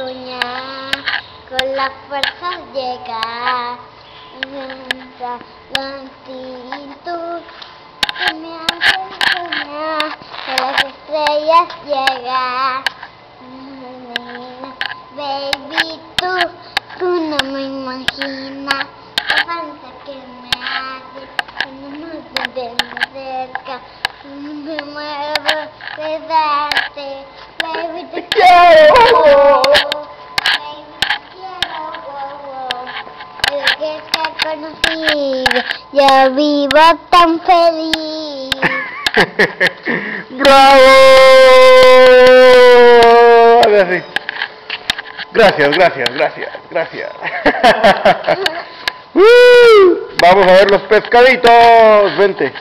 soñar, con la fuerza llegar, la lentitud que me hace soñar, a las estrellas llegar. Baby, tú, tú no me imaginas la falta que me hace cuando no te cerca. Me muero de darte, conocí, ya vivo tan feliz. ¡Bravo! Gracias, gracias, gracias, gracias. ¡Uh! Vamos a ver los pescaditos. Vente.